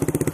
you